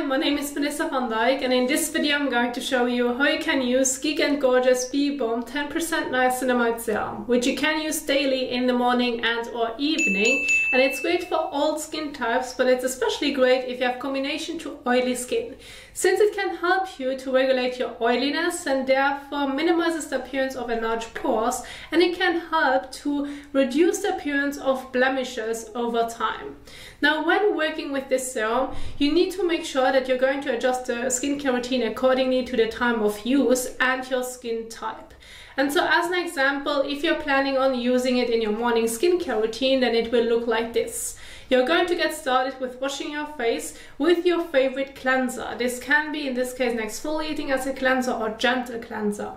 Hi, my name is Melissa van Dijk and in this video I'm going to show you how you can use Geek & Gorgeous B-Bomb 10% Niacinamide Serum, which you can use daily in the morning and or evening. And it's great for all skin types but it's especially great if you have combination to oily skin since it can help you to regulate your oiliness and therefore minimizes the appearance of enlarged pores and it can help to reduce the appearance of blemishes over time. Now when working with this serum you need to make sure that you're going to adjust the skincare routine accordingly to the time of use and your skin type. And so as an example, if you're planning on using it in your morning skincare routine, then it will look like this. You're going to get started with washing your face with your favorite cleanser. This can be, in this case, an exfoliating acid cleanser or gentle cleanser.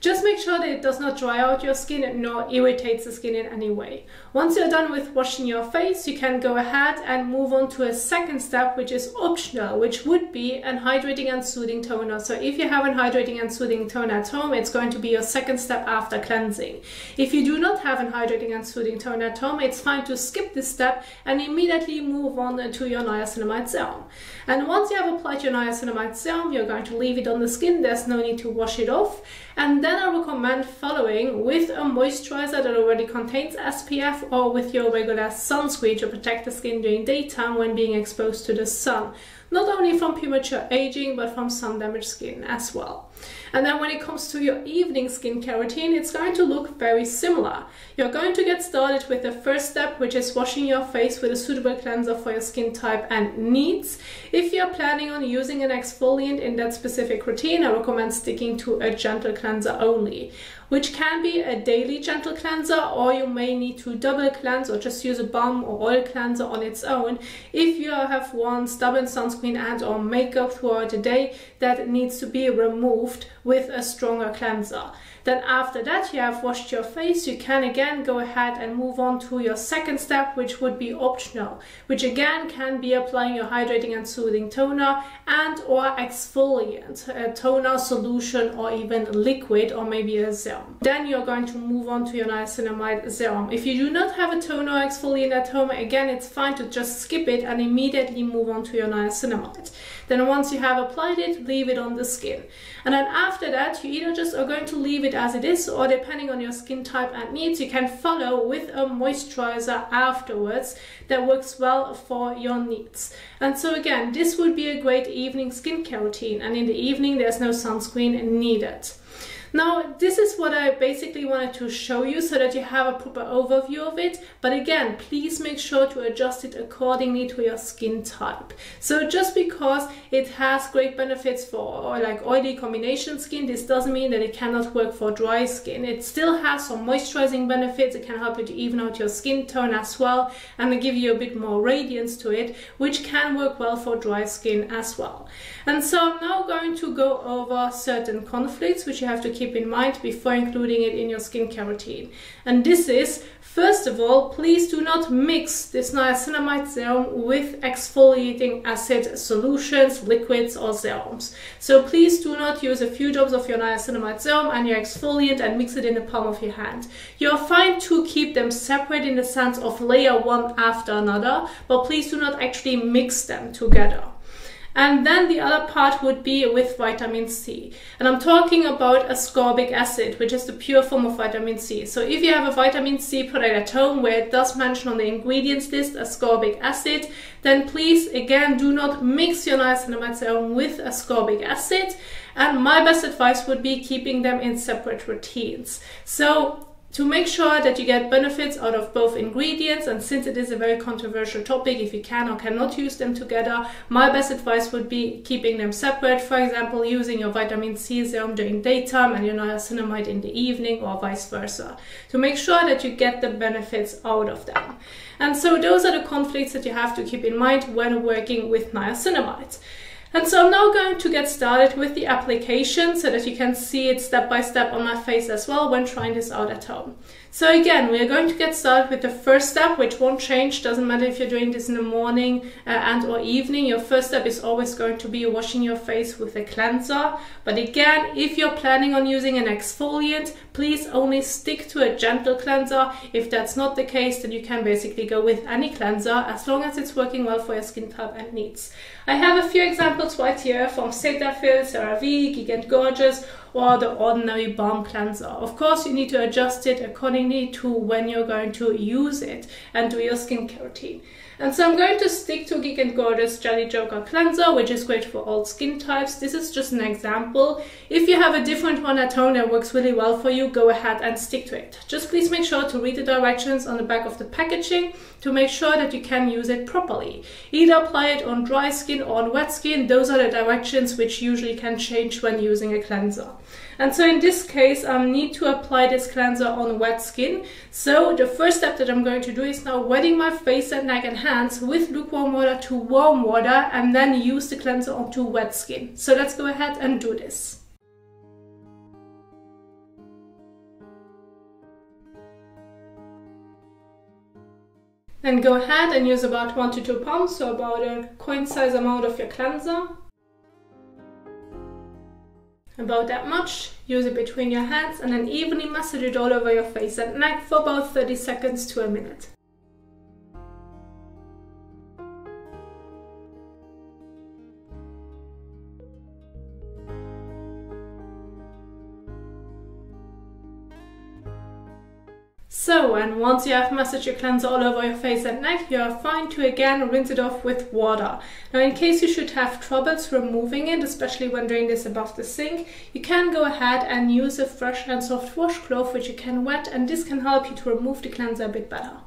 Just make sure that it does not dry out your skin nor irritates the skin in any way. Once you're done with washing your face, you can go ahead and move on to a second step, which is optional, which would be an hydrating and soothing toner. So if you have an hydrating and soothing toner at home, it's going to be your second step after cleansing. If you do not have an hydrating and soothing toner at home, it's fine to skip this step and immediately move on to your niacinamide serum. And once you have applied your niacinamide serum, you're going to leave it on the skin. There's no need to wash it off. And then I recommend following with a moisturizer that already contains SPF or with your regular sunscreen to protect the skin during daytime when being exposed to the sun not only from premature aging, but from sun damaged skin as well. And then when it comes to your evening skincare routine, it's going to look very similar. You're going to get started with the first step, which is washing your face with a suitable cleanser for your skin type and needs. If you're planning on using an exfoliant in that specific routine, I recommend sticking to a gentle cleanser only which can be a daily gentle cleanser or you may need to double cleanse or just use a balm or oil cleanser on its own if you have worn stubborn sunscreen and or makeup throughout the day that needs to be removed with a stronger cleanser. Then after that you have washed your face, you can again go ahead and move on to your second step, which would be optional, which again can be applying your hydrating and soothing toner and or exfoliant, a toner, solution, or even liquid, or maybe a serum. Then you're going to move on to your niacinamide serum. If you do not have a toner exfoliant at home, again, it's fine to just skip it and immediately move on to your niacinamide. Then once you have applied it, leave it on the skin. And then after that, you either just are going to leave it as it is or depending on your skin type and needs, you can follow with a moisturizer afterwards that works well for your needs. And so again, this would be a great evening skincare routine and in the evening there's no sunscreen needed. Now, this is what I basically wanted to show you so that you have a proper overview of it. But again, please make sure to adjust it accordingly to your skin type. So just because it has great benefits for like oily combination skin, this doesn't mean that it cannot work for dry skin. It still has some moisturizing benefits. It can help you to even out your skin tone as well and give you a bit more radiance to it, which can work well for dry skin as well. And so I'm now going to go over certain conflicts which you have to keep in mind before including it in your skincare routine. And this is, first of all, please do not mix this niacinamide serum with exfoliating acid solutions, liquids or serums. So please do not use a few drops of your niacinamide serum and your exfoliant and mix it in the palm of your hand. You're fine to keep them separate in the sense of layer one after another, but please do not actually mix them together. And then the other part would be with vitamin C. And I'm talking about ascorbic acid, which is the pure form of vitamin C. So if you have a vitamin C product at home where it does mention on the ingredients list ascorbic acid, then please again do not mix your niacinamide serum with ascorbic acid. And my best advice would be keeping them in separate routines. So to make sure that you get benefits out of both ingredients and since it is a very controversial topic if you can or cannot use them together my best advice would be keeping them separate. For example using your vitamin C serum during daytime and your niacinamide in the evening or vice versa to make sure that you get the benefits out of them. And so those are the conflicts that you have to keep in mind when working with niacinamide and so I'm now going to get started with the application so that you can see it step by step on my face as well when trying this out at home. So again, we are going to get started with the first step, which won't change. Doesn't matter if you're doing this in the morning uh, and or evening. Your first step is always going to be washing your face with a cleanser. But again, if you're planning on using an exfoliant, please only stick to a gentle cleanser. If that's not the case, then you can basically go with any cleanser as long as it's working well for your skin type and needs. I have a few examples right here from Cetaphil, CeraVe, Geek & Gorgeous, or the ordinary balm cleanser. Of course, you need to adjust it accordingly to when you're going to use it and do your skincare routine. And so I'm going to stick to Geek & Gorgeous Jelly Joker Cleanser, which is great for all skin types. This is just an example. If you have a different one at home that works really well for you, go ahead and stick to it. Just please make sure to read the directions on the back of the packaging to make sure that you can use it properly. Either apply it on dry skin or on wet skin. Those are the directions which usually can change when using a cleanser. And so in this case, I um, need to apply this cleanser on wet skin. So the first step that I'm going to do is now wetting my face and neck and hands with lukewarm water to warm water and then use the cleanser onto wet skin. So let's go ahead and do this. Then go ahead and use about 1 to 2 pumps, so about a coin size amount of your cleanser about that much. Use it between your hands and then evenly massage it all over your face and neck for about 30 seconds to a minute. So, and once you have massaged your cleanser all over your face and neck, you are fine to again rinse it off with water. Now, in case you should have troubles removing it, especially when doing this above the sink, you can go ahead and use a fresh and soft washcloth which you can wet and this can help you to remove the cleanser a bit better.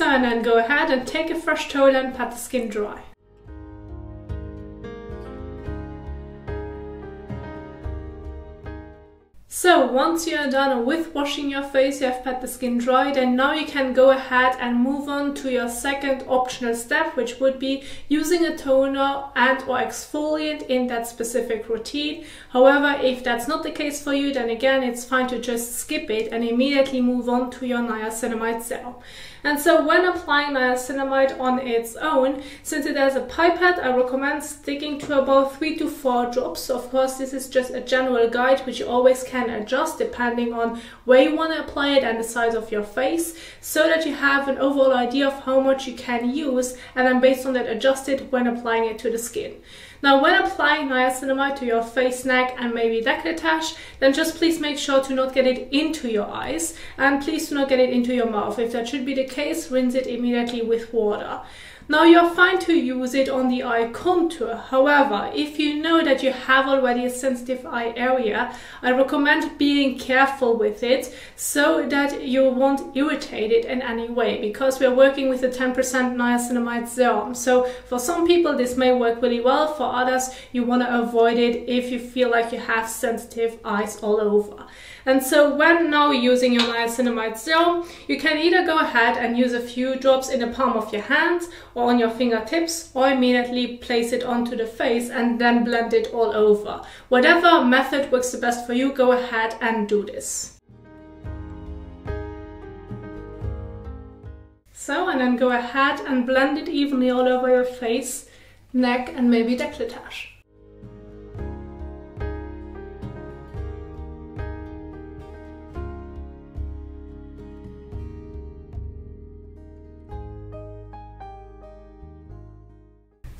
So and go ahead and take a fresh towel and pat the skin dry. So once you are done with washing your face, you have pat the skin dry, then now you can go ahead and move on to your second optional step, which would be using a toner and or exfoliant in that specific routine. However, if that's not the case for you, then again, it's fine to just skip it and immediately move on to your niacinamide serum. And so when applying niacinamide on its own, since it has a pipette, I recommend sticking to about 3 to 4 drops. Of course, this is just a general guide which you always can adjust depending on where you want to apply it and the size of your face so that you have an overall idea of how much you can use and then based on that adjust it when applying it to the skin. Now when applying niacinamide to your face, neck and maybe décolletage, then just please make sure to not get it into your eyes and please do not get it into your mouth. If that should be the case, rinse it immediately with water. Now you're fine to use it on the eye contour. However, if you know that you have already a sensitive eye area, I recommend being careful with it so that you won't irritate it in any way because we're working with a 10% niacinamide serum. So for some people this may work really well, for others you want to avoid it if you feel like you have sensitive eyes all over. And so when now using your niacinamide serum, you can either go ahead and use a few drops in the palm of your hand on your fingertips or immediately place it onto the face and then blend it all over. Whatever method works the best for you, go ahead and do this. So, and then go ahead and blend it evenly all over your face, neck and maybe décolletage.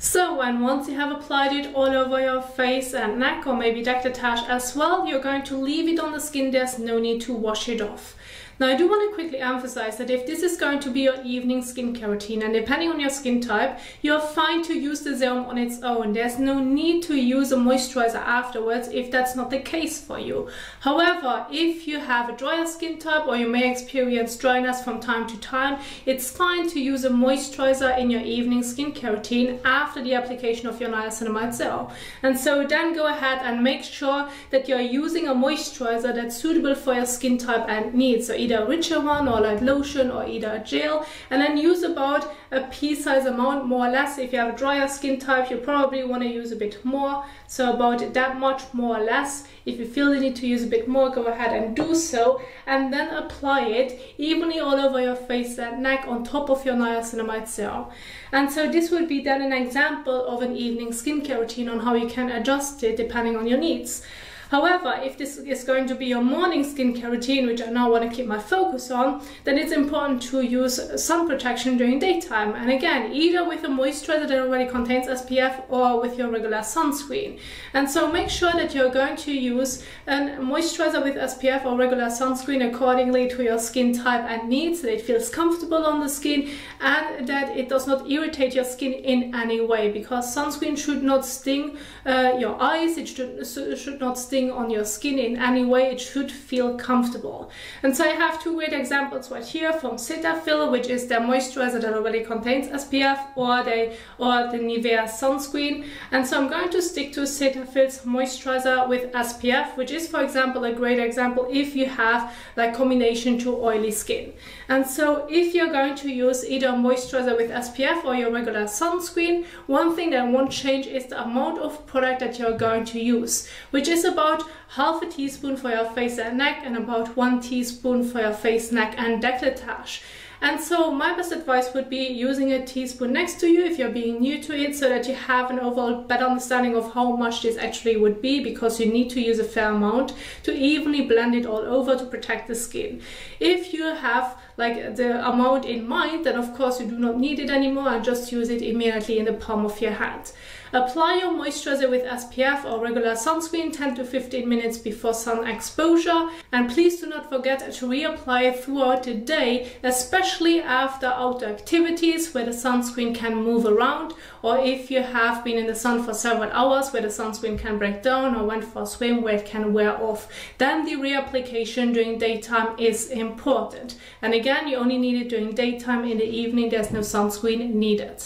So and once you have applied it all over your face and neck or maybe décolletage as well, you're going to leave it on the skin. There's no need to wash it off. Now I do want to quickly emphasize that if this is going to be your evening skincare routine and depending on your skin type, you're fine to use the serum on its own. There's no need to use a moisturizer afterwards if that's not the case for you. However, if you have a drier skin type or you may experience dryness from time to time, it's fine to use a moisturizer in your evening skincare routine after the application of your niacinamide serum. And so then go ahead and make sure that you're using a moisturizer that's suitable for your skin type and needs. So either a richer one or like lotion or either a gel and then use about a pea size amount more or less. If you have a drier skin type, you probably want to use a bit more. So about that much more or less. If you feel the need to use a bit more, go ahead and do so. And then apply it evenly all over your face and neck on top of your niacinamide serum. And so this would be then an example of an evening skincare routine on how you can adjust it depending on your needs. However, if this is going to be your morning skincare routine, which I now want to keep my focus on, then it's important to use sun protection during daytime. And again, either with a moisturizer that already contains SPF or with your regular sunscreen. And so make sure that you're going to use a moisturizer with SPF or regular sunscreen accordingly to your skin type and needs, that it feels comfortable on the skin and that it does not irritate your skin in any way because sunscreen should not sting uh, your eyes, it should, should not sting on your skin in any way, it should feel comfortable. And so I have two great examples right here from Cetaphil, which is their moisturizer that already contains SPF, or the, or the Nivea sunscreen. And so I'm going to stick to Cetaphil's moisturizer with SPF, which is, for example, a great example if you have like combination to oily skin. And so if you're going to use either moisturizer with SPF or your regular sunscreen, one thing that won't change is the amount of product that you're going to use, which is about half a teaspoon for your face and neck and about one teaspoon for your face, neck and décolletage. And so my best advice would be using a teaspoon next to you if you're being new to it so that you have an overall better understanding of how much this actually would be because you need to use a fair amount to evenly blend it all over to protect the skin. If you have like the amount in mind, then of course you do not need it anymore and just use it immediately in the palm of your hand. Apply your moisturizer with SPF or regular sunscreen 10 to 15 minutes before sun exposure and please do not forget to reapply throughout the day, especially after outdoor activities where the sunscreen can move around or if you have been in the sun for several hours where the sunscreen can break down or went for a swim where it can wear off. Then the reapplication during daytime is important. And again, you only need it during daytime. In the evening, there's no sunscreen needed.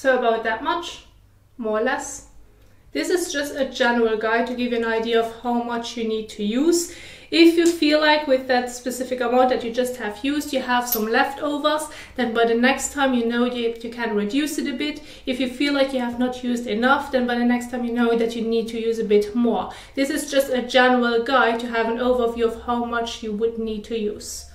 So about that much, more or less. This is just a general guide to give you an idea of how much you need to use. If you feel like with that specific amount that you just have used, you have some leftovers, then by the next time you know you, you can reduce it a bit. If you feel like you have not used enough, then by the next time you know that you need to use a bit more. This is just a general guide to have an overview of how much you would need to use.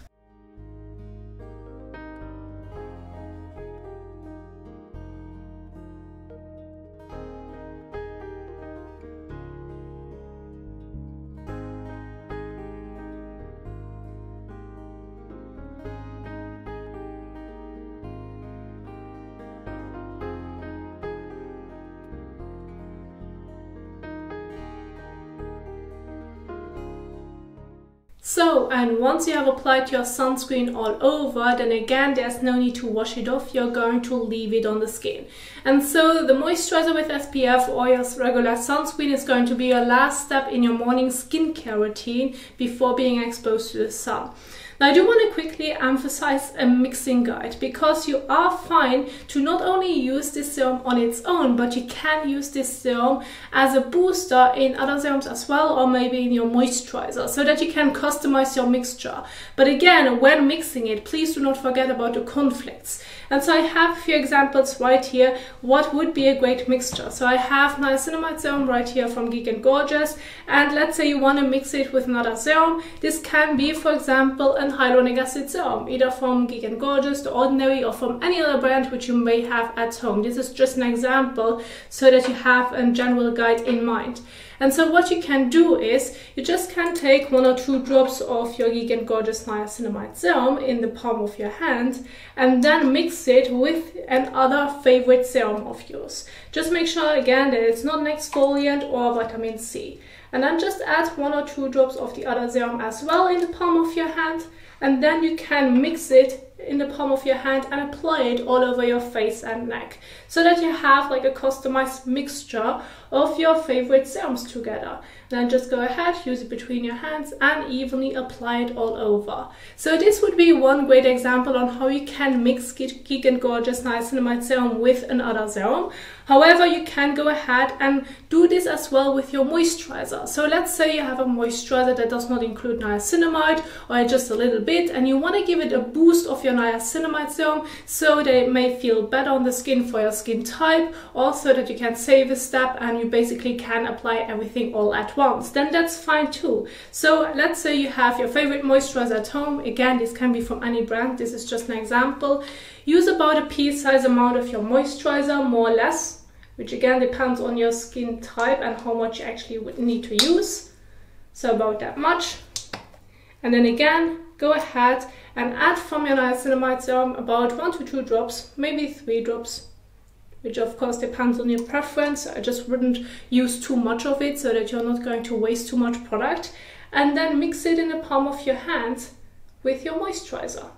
So, and once you have applied your sunscreen all over, then again, there's no need to wash it off. You're going to leave it on the skin. And so the moisturizer with SPF or your regular sunscreen is going to be your last step in your morning skincare routine before being exposed to the sun. Now I do want to quickly emphasize a mixing guide because you are fine to not only use this serum on its own, but you can use this serum as a booster in other serums as well, or maybe in your moisturizer, so that you can customize your mixture. But again, when mixing it, please do not forget about the conflicts. And so I have a few examples right here, what would be a great mixture. So I have niacinamide serum right here from Geek & Gorgeous, and let's say you want to mix it with another serum. This can be, for example, an hyaluronic acid serum, either from Geek & Gorgeous, The Ordinary, or from any other brand which you may have at home. This is just an example so that you have a general guide in mind. And so what you can do is you just can take one or two drops of your and Gorgeous Niacinamide Serum in the palm of your hand and then mix it with another favorite serum of yours. Just make sure again that it's not an exfoliant or vitamin C. And then just add one or two drops of the other serum as well in the palm of your hand and then you can mix it in the palm of your hand and apply it all over your face and neck so that you have like a customized mixture of your favorite serums together. Then just go ahead, use it between your hands and evenly apply it all over. So this would be one great example on how you can mix Geek and Gorgeous Niacinamide Serum with another serum. However, you can go ahead and do this as well with your moisturizer. So let's say you have a moisturizer that does not include niacinamide or just a little bit and you want to give it a boost of your niacinamide serum so that it may feel better on the skin for your skin type, also that you can save a step and you basically can apply everything all at once. Then that's fine too. So let's say you have your favorite moisturizer at home. Again, this can be from any brand. This is just an example. Use about a pea size amount of your moisturizer, more or less, which again depends on your skin type and how much you actually would need to use. So about that much. And then again, go ahead and add from your niacinamide serum about one to two drops, maybe three drops, which of course depends on your preference. I just wouldn't use too much of it so that you're not going to waste too much product. And then mix it in the palm of your hand with your moisturizer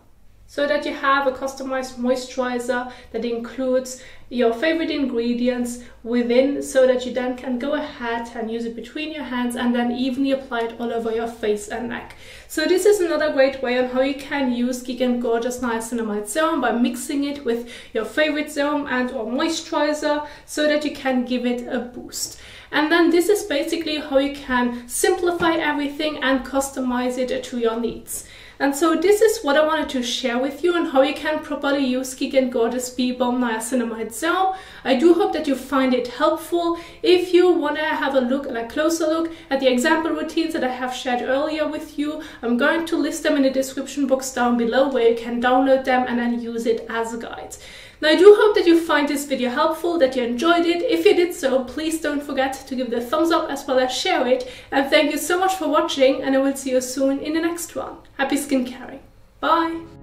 so that you have a customized moisturizer that includes your favorite ingredients within so that you then can go ahead and use it between your hands and then evenly apply it all over your face and neck. So this is another great way on how you can use Geek and Gorgeous Niacinamide Serum by mixing it with your favorite serum and or moisturizer so that you can give it a boost. And then this is basically how you can simplify everything and customize it to your needs. And so this is what I wanted to share with you on how you can properly use Geek and B-Bomb Niacinamide Serum. I do hope that you find it helpful. If you want to have a look and a closer look at the example routines that I have shared earlier with you, I'm going to list them in the description box down below where you can download them and then use it as a guide. Now I do hope that you find this video helpful, that you enjoyed it. If you did so, please don't forget to give it a thumbs up as well as share it. And thank you so much for watching and I will see you soon in the next one. Happy skincaring. Bye!